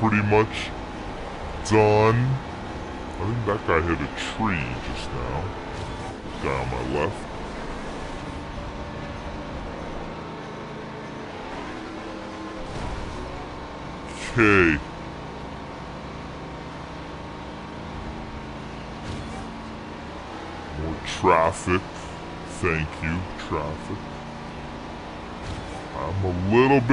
pretty much done. I think that guy hit a tree just now. Guy on my left. Okay. More traffic. Thank you, traffic. I'm a little bit